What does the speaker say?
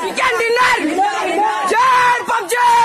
Ikan dinar! Jar Pamjai!